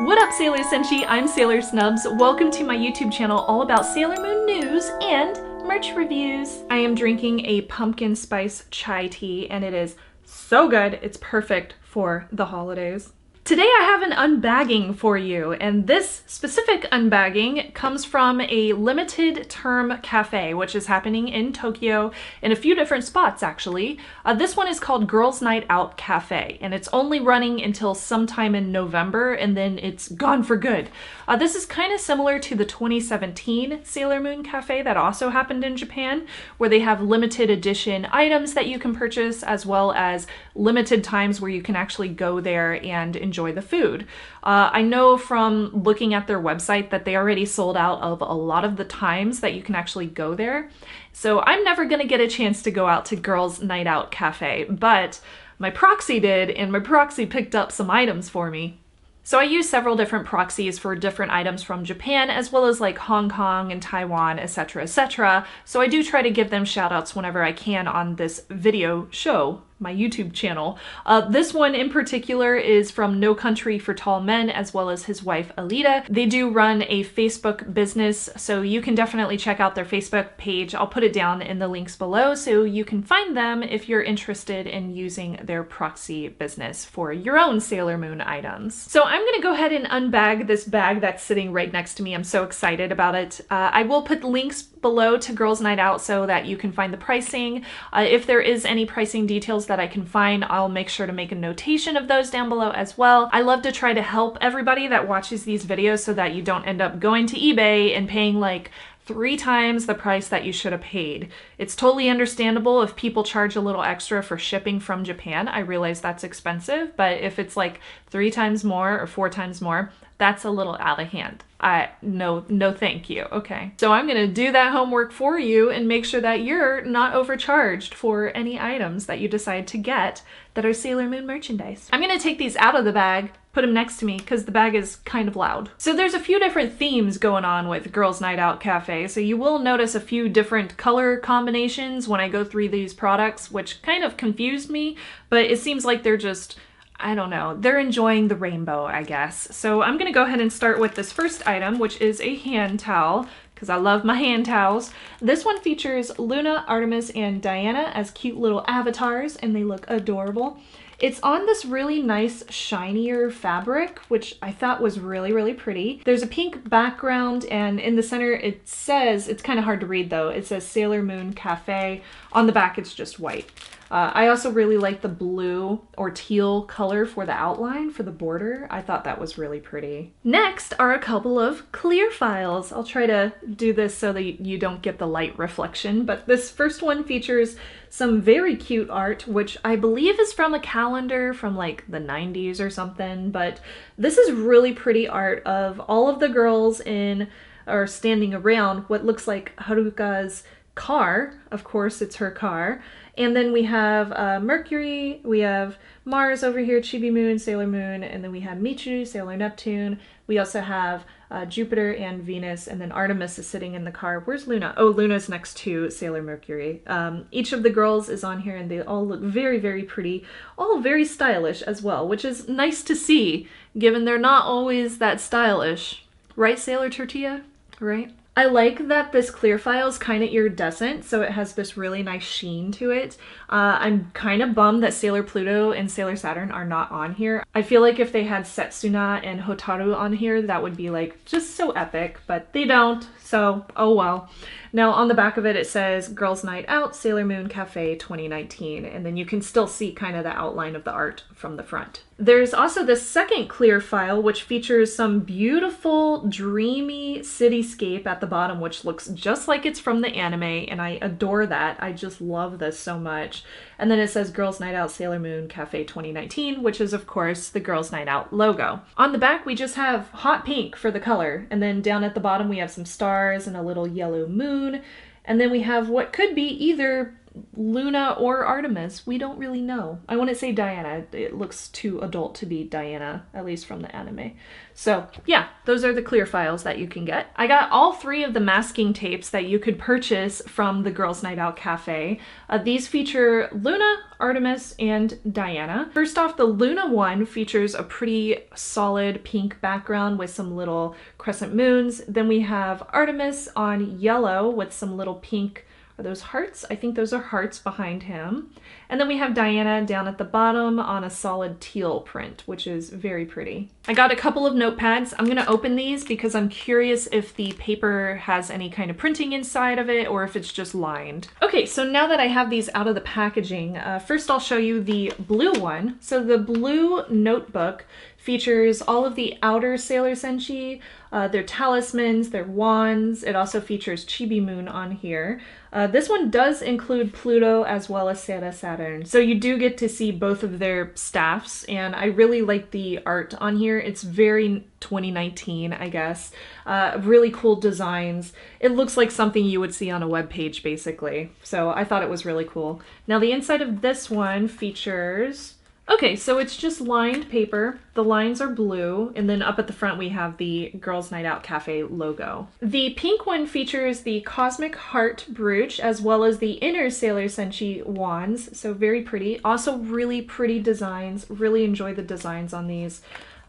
What up, Sailor Senshi? I'm Sailor Snubs. Welcome to my YouTube channel all about Sailor Moon news and merch reviews. I am drinking a pumpkin spice chai tea and it is so good. It's perfect for the holidays. Today I have an unbagging for you, and this specific unbagging comes from a limited term cafe, which is happening in Tokyo in a few different spots actually. Uh, this one is called Girls Night Out Cafe, and it's only running until sometime in November, and then it's gone for good. Uh, this is kind of similar to the 2017 Sailor Moon Cafe that also happened in Japan, where they have limited edition items that you can purchase, as well as limited times where you can actually go there and enjoy enjoy the food. Uh, I know from looking at their website that they already sold out of a lot of the times that you can actually go there. So I'm never going to get a chance to go out to Girls Night Out Cafe, but my proxy did, and my proxy picked up some items for me. So I use several different proxies for different items from Japan as well as like Hong Kong and Taiwan, etc, etc. So I do try to give them shoutouts whenever I can on this video show my YouTube channel. Uh, this one in particular is from No Country for Tall Men as well as his wife Alita. They do run a Facebook business, so you can definitely check out their Facebook page. I'll put it down in the links below so you can find them if you're interested in using their proxy business for your own Sailor Moon items. So I'm gonna go ahead and unbag this bag that's sitting right next to me. I'm so excited about it. Uh, I will put links below to Girls Night Out so that you can find the pricing. Uh, if there is any pricing details that I can find, I'll make sure to make a notation of those down below as well. I love to try to help everybody that watches these videos so that you don't end up going to eBay and paying like three times the price that you should have paid. It's totally understandable if people charge a little extra for shipping from Japan. I realize that's expensive, but if it's like three times more or four times more, that's a little out of hand. I no no thank you. Okay. So I'm going to do that homework for you and make sure that you're not overcharged for any items that you decide to get that are Sailor Moon merchandise. I'm going to take these out of the bag, put them next to me because the bag is kind of loud. So there's a few different themes going on with Girls Night Out Cafe. So you will notice a few different color combinations when I go through these products, which kind of confused me, but it seems like they're just I don't know, they're enjoying the rainbow, I guess. So I'm gonna go ahead and start with this first item, which is a hand towel, because I love my hand towels. This one features Luna, Artemis, and Diana as cute little avatars, and they look adorable. It's on this really nice shinier fabric, which I thought was really, really pretty. There's a pink background and in the center it says, it's kind of hard to read though, it says Sailor Moon Cafe. On the back it's just white. Uh, I also really like the blue or teal color for the outline for the border. I thought that was really pretty. Next are a couple of clear files. I'll try to do this so that you don't get the light reflection, but this first one features some very cute art, which I believe is from a calendar from like the 90s or something, but this is really pretty art of all of the girls in or standing around what looks like Haruka's car. Of course, it's her car. And then we have uh, Mercury, we have Mars over here, Chibi Moon, Sailor Moon, and then we have Michiru, Sailor Neptune. We also have uh, Jupiter and Venus, and then Artemis is sitting in the car. Where's Luna? Oh, Luna's next to Sailor Mercury. Um, each of the girls is on here, and they all look very, very pretty, all very stylish as well, which is nice to see, given they're not always that stylish. Right, Sailor Tortilla? Right? I like that this clear file is kind of iridescent, so it has this really nice sheen to it. Uh, I'm kind of bummed that Sailor Pluto and Sailor Saturn are not on here. I feel like if they had Setsuna and Hotaru on here, that would be like just so epic, but they don't, so oh well. Now on the back of it, it says Girls Night Out, Sailor Moon Cafe 2019, and then you can still see kind of the outline of the art from the front. There's also this second clear file, which features some beautiful, dreamy cityscape at the bottom, which looks just like it's from the anime, and I adore that. I just love this so much. And then it says Girls Night Out Sailor Moon Cafe 2019, which is, of course, the Girls Night Out logo. On the back, we just have hot pink for the color, and then down at the bottom, we have some stars and a little yellow moon. And then we have what could be either Luna or Artemis. We don't really know. I wouldn't say Diana. It looks too adult to be Diana, at least from the anime. So yeah, those are the clear files that you can get. I got all three of the masking tapes that you could purchase from the Girls Night Out Cafe. Uh, these feature Luna, Artemis, and Diana. First off, the Luna one features a pretty solid pink background with some little crescent moons. Then we have Artemis on yellow with some little pink are those hearts? I think those are hearts behind him. And then we have Diana down at the bottom on a solid teal print, which is very pretty. I got a couple of notepads. I'm gonna open these because I'm curious if the paper has any kind of printing inside of it or if it's just lined. Okay, so now that I have these out of the packaging, uh, first I'll show you the blue one. So the blue notebook features all of the outer Sailor Senshi, uh, their talismans, their wands. It also features Chibi Moon on here. Uh, this one does include Pluto as well as Sera Saturn. So you do get to see both of their staffs, and I really like the art on here. It's very 2019, I guess. Uh, really cool designs. It looks like something you would see on a web page, basically. So I thought it was really cool. Now the inside of this one features Okay, so it's just lined paper. The lines are blue, and then up at the front we have the Girls Night Out Cafe logo. The pink one features the Cosmic Heart brooch as well as the inner Sailor Senshi wands, so very pretty. Also really pretty designs. Really enjoy the designs on these.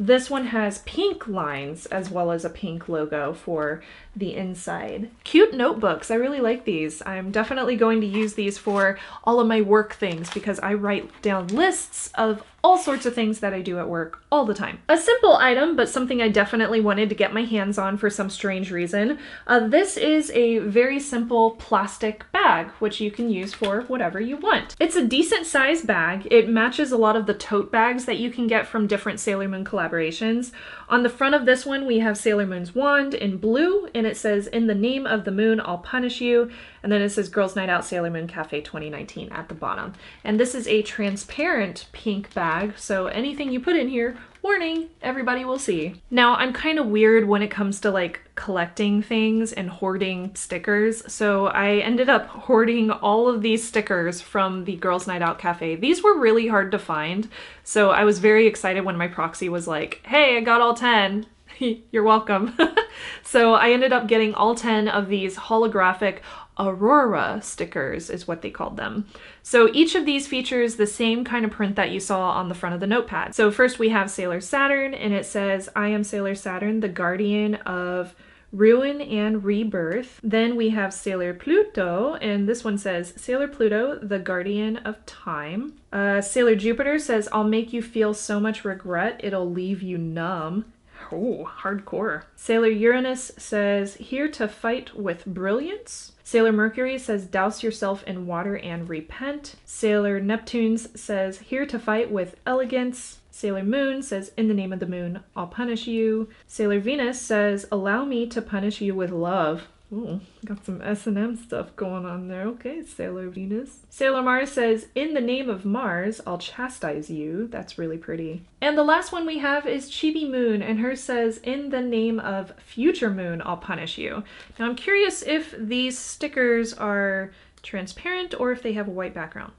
This one has pink lines as well as a pink logo for the inside. Cute notebooks. I really like these. I'm definitely going to use these for all of my work things because I write down lists of all sorts of things that I do at work all the time. A simple item, but something I definitely wanted to get my hands on for some strange reason. Uh, this is a very simple plastic bag, which you can use for whatever you want. It's a decent size bag. It matches a lot of the tote bags that you can get from different Sailor Moon collaborations. On the front of this one, we have Sailor Moon's wand in blue, and it says, in the name of the moon, I'll punish you. And then it says Girls Night Out Sailor Moon Cafe 2019 at the bottom. And this is a transparent pink bag, so anything you put in here warning, everybody will see. Now, I'm kind of weird when it comes to like collecting things and hoarding stickers, so I ended up hoarding all of these stickers from the Girls Night Out Cafe. These were really hard to find, so I was very excited when my proxy was like, hey, I got all 10. You're welcome. so I ended up getting all 10 of these holographic Aurora stickers is what they called them. So each of these features the same kind of print that you saw on the front of the notepad. So first we have Sailor Saturn and it says, I am Sailor Saturn, the guardian of Ruin and Rebirth. Then we have Sailor Pluto, and this one says Sailor Pluto, the guardian of time. Uh, Sailor Jupiter says, I'll make you feel so much regret, it'll leave you numb. Oh, hardcore. Sailor Uranus says, Here to fight with brilliance. Sailor Mercury says, Douse yourself in water and repent. Sailor Neptunes says, Here to fight with elegance. Sailor Moon says, In the name of the moon, I'll punish you. Sailor Venus says, Allow me to punish you with love. Ooh, got some S&M stuff going on there. Okay, Sailor Venus. Sailor Mars says, In the name of Mars, I'll chastise you. That's really pretty. And the last one we have is Chibi Moon, and hers says, In the name of Future Moon, I'll punish you. Now I'm curious if these stickers are transparent or if they have a white background.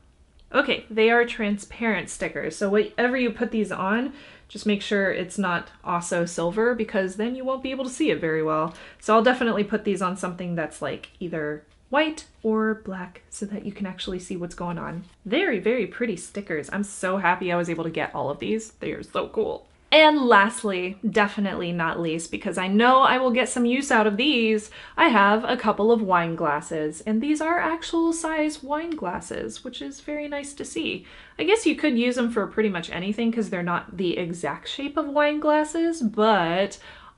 Okay, they are transparent stickers. So whatever you put these on, just make sure it's not also silver because then you won't be able to see it very well. So I'll definitely put these on something that's like either white or black so that you can actually see what's going on. Very, very pretty stickers. I'm so happy I was able to get all of these. They are so cool. And lastly, definitely not least, because I know I will get some use out of these, I have a couple of wine glasses, and these are actual size wine glasses, which is very nice to see. I guess you could use them for pretty much anything because they're not the exact shape of wine glasses, but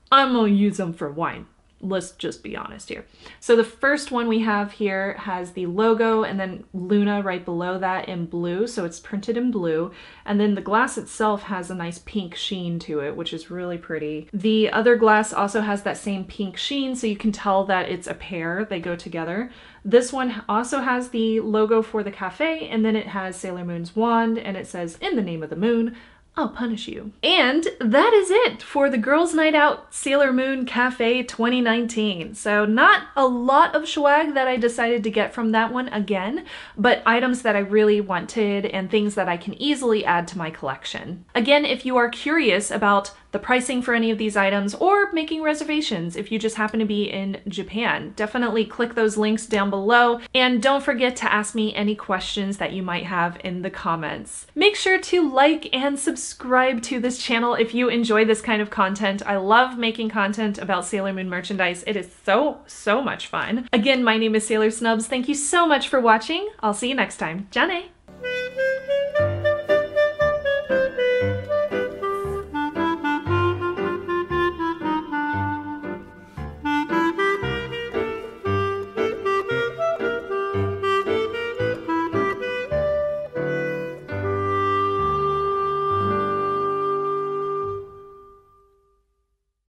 I'm gonna use them for wine let's just be honest here. So the first one we have here has the logo and then Luna right below that in blue. So it's printed in blue. And then the glass itself has a nice pink sheen to it, which is really pretty. The other glass also has that same pink sheen. So you can tell that it's a pair, they go together. This one also has the logo for the cafe and then it has Sailor Moon's wand and it says in the name of the moon, I'll punish you. And that is it for the Girls Night Out Sailor Moon Cafe 2019. So not a lot of swag that I decided to get from that one again, but items that I really wanted and things that I can easily add to my collection. Again, if you are curious about the pricing for any of these items or making reservations if you just happen to be in Japan. Definitely click those links down below and don't forget to ask me any questions that you might have in the comments. Make sure to like and subscribe to this channel if you enjoy this kind of content. I love making content about Sailor Moon merchandise. It is so, so much fun. Again, my name is Sailor Snubs. Thank you so much for watching. I'll see you next time. Jane!